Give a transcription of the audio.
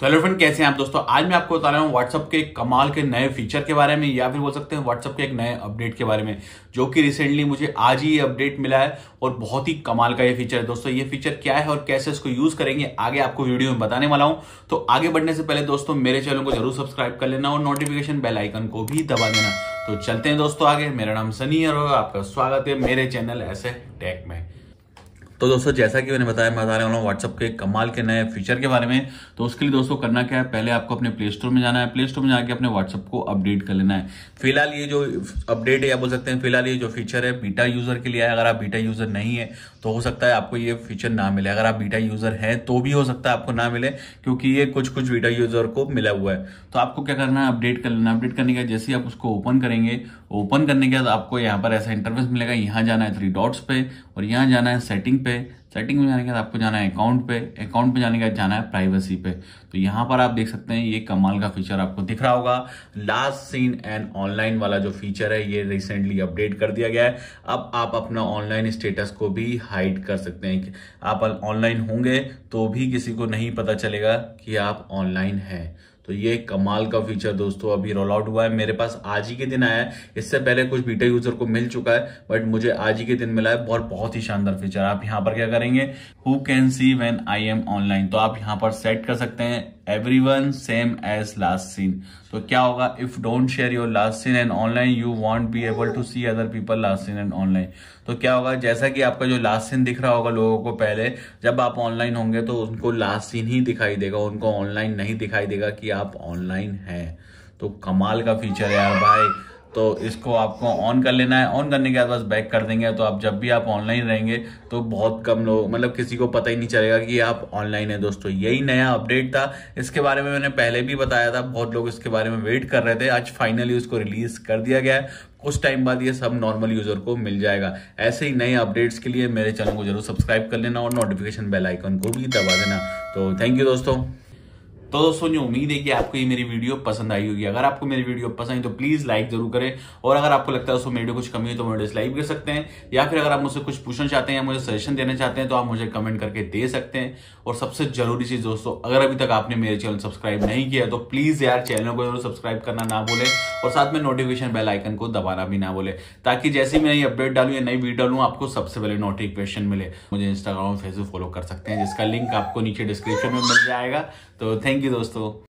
तो hello friend कैसे हैं आप दोस्तों? आज मैं आपको बता रहा हूँ व्हाट्सअप के कमाल के नए फीचर के बारे में, या फिर बोल सकते हैं व्हाट्सअप के एक नए अपडेट के बारे में, जो कि रिसेंटली मुझे आज ही ये अपडेट मिला है, और बहुत ही कमाल का ये फीचर है दोस्तों। ये फीचर क्या है और कैसे इसको यूज़ करेंगे, आगे आपको वीडियो में बताने वाला हूँ। तो आगे बढ़ने से पहले दोस्तों, मेरे चैनल को ज़रूर सब्सक्राइब कर लेना और नोटिफिकेशन बेल आइकन को भी दबा देना। तो चलते हैं दोस्तों आगे। मेरा नाम सनी और आपका स्वागत है मेरे चैनल ऐसे टेक में। तो दोस्तों, जैसा कि मैंने बताया, मैं बता रहा हूँ व्हाट्सअप के कमाल के नए फीचर के बारे में। तो उसके लिए दोस्तों, करना क्या है? पहले आपको अपने प्ले स्टोर में जाना है। प्ले स्टोर में जाकर अपने व्हाट्सअप को अपडेट कर लेना है। फ़िलहाल ये जो अपडेट है, या बोल सकते हैं, फ़िलहाल ये जो फीचर है बीटा यूज़र के लिए है। अगर आप बीटा यूज़र नहीं है तो हो सकता है आपको ये फीचर ना मिले। अगर आप बीटा यूज़र हैं तो भी हो सकता है आपको ना मिले, क्योंकि ये कुछ कुछ बीटा यूज़र को मिला हुआ है। तो आपको क्या करना है? अपडेट कर लेना अपडेट करने के जैसे ही आप उसको ओपन करेंगे ओपन करने के बाद आपको यहाँ पर ऐसा इंटरफेस मिलेगा। यहाँ जाना है थ्री डॉट्स पे और यहाँ जाना है सेटिंग पे। सेटिंग में जाने के बाद आपको जाना है अकाउंट पे। अकाउंट पे जाने के बाद जाना है प्राइवेसी पे। तो यहाँ पर आप देख सकते हैं, ये कमाल का फीचर आपको दिख रहा होगा। लास्ट सीन एंड ऑनलाइन वाला जो फीचर है, ये रिसेंटली अपडेट कर दिया गया है। अब आप अपना ऑनलाइन स्टेटस को भी हाइड कर सकते हैं। आप ऑनलाइन होंगे तो भी किसी को नहीं पता चलेगा कि आप ऑनलाइन हैं। तो ये कमाल का फीचर दोस्तों अभी रोल आउट हुआ है। मेरे पास आज ही के दिन आया है। इससे पहले कुछ बीटा यूज़र को मिल चुका है बट मुझे आज ही के दिन मिला है। और बहुत ही शानदार फीचर आप यहाँ पर क्या करेंगे? Who can see when I am online तो आप यहाँ पर सेट कर सकते हैं। Every one same as last seen तो क्या होगा? If don't share your last seen and online you won't be able to see other people last seen and online तो क्या होगा? जैसा कि आपका जो लास्ट सीन दिख रहा होगा लोगों को पहले, जब आप ऑनलाइन होंगे तो उनको लास्ट सीन ही दिखाई देगा, उनको ऑनलाइन नहीं दिखाई देगा कि आप ऑनलाइन हैं। तो कमाल का फीचर है यार भाई। तो इसको आपको ऑन कर लेना है। ऑन करने के बाद बस बैक कर देंगे। तो आप जब भी आप ऑनलाइन रहेंगे तो बहुत कम लोग मतलब किसी को पता ही नहीं चलेगा कि आप ऑनलाइन है दोस्तों। यही नया अपडेट था। इसके बारे में मैंने पहले भी बताया था। बहुत लोग इसके बारे में वेट कर रहे थे। आज फाइनली उसको रिलीज़ कर दिया गया है। कुछ टाइम बाद ये सब नॉर्मल यूज़र को मिल जाएगा। ऐसे ही नए अपडेट्स के लिए मेरे चैनल को ज़रूर सब्सक्राइब कर लेना और नोटिफिकेशन बेल आइकन को भी दबा देना। तो थैंक यू दोस्तों। तो दोस्तों, जो उम्मीद है कि आपको ये मेरी वीडियो पसंद आई होगी। अगर आपको मेरी वीडियो पसंद आई तो प्लीज़ लाइक ज़रूर करें। और अगर आपको लगता है उसमें वीडियो कुछ कमी है तो मुझे डिसलाइक कर सकते हैं। या फिर अगर आप मुझसे कुछ पूछना चाहते हैं या मुझे सजेशन देना चाहते हैं तो आप मुझे कमेंट करके दे सकते हैं। और सबसे ज़रूरी चीज़ दोस्तों, अगर अभी तक आपने मेरे चैनल सब्सक्राइब नहीं किया तो प्लीज़ यार चैनल को ज़रूर सब्सक्राइब करना ना बोले और साथ में नोटिफिकेशन बेल आइकन को दबाना भी ना बोले ताकि जैसे मैं नई अपडेट डालू या नई वीडियो डालू, आपको सबसे पहले नोटिफिकेशन मिले। मुझे इंस्टाग्राम फेसबुक फॉलो कर सकते हैं, जिसका लिंक आपको नीचे डिस्क्रिप्शन में मिल जाएगा। तो थैंक यू दोस्तों।